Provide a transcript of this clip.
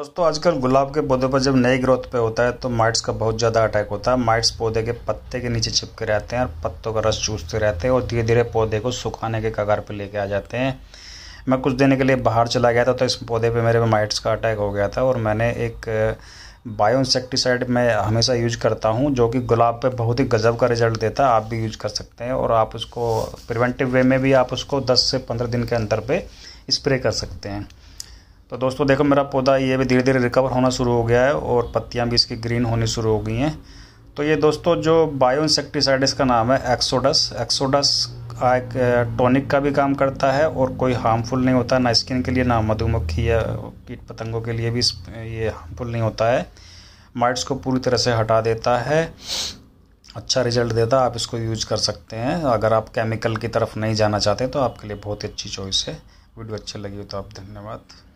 दोस्तों, आजकल गुलाब के पौधे पर जब नई ग्रोथ पे होता है तो माइट्स का बहुत ज़्यादा अटैक होता है। माइट्स पौधे के पत्ते के नीचे चिपके रहते हैं और पत्तों का रस चूसते रहते हैं और धीरे धीरे पौधे को सुखाने के कगार पे लेके आ जाते हैं। मैं कुछ देने के लिए बाहर चला गया था तो इस पौधे पे मेरे माइट्स का अटैक हो गया था और मैंने एक बायो इंसेक्टिसाइड मैं हमेशा यूज़ करता हूँ, जो कि गुलाब पे बहुत ही गज़ब का रिज़ल्ट देता है। आप भी यूज़ कर सकते हैं और आप उसको प्रिवेंटिव वे में भी आप उसको 10 से 15 दिन के अंतर पे स्प्रे कर सकते हैं। तो दोस्तों देखो मेरा पौधा ये भी धीरे धीरे रिकवर होना शुरू हो गया है और पत्तियाँ भी इसकी ग्रीन होनी शुरू हो गई हैं। तो ये दोस्तों जो बायो इंसेक्टिसाइड इसका नाम है एक्सोडस एक्सोडस एक टॉनिक का भी काम करता है और कोई हार्मफुल नहीं होता, ना स्किन के लिए, ना मधुमक्खी या कीट पतंगों के लिए भी ये हार्मफुल नहीं होता है। माइट्स को पूरी तरह से हटा देता है अच्छा रिज़ल्ट देता है, आप इसको यूज़ कर सकते हैं। अगर आप केमिकल की तरफ़ नहीं जाना चाहते तो आपके लिए बहुत ही अच्छी चॉइस है। वीडियो अच्छी लगी हो तो आप धन्यवाद।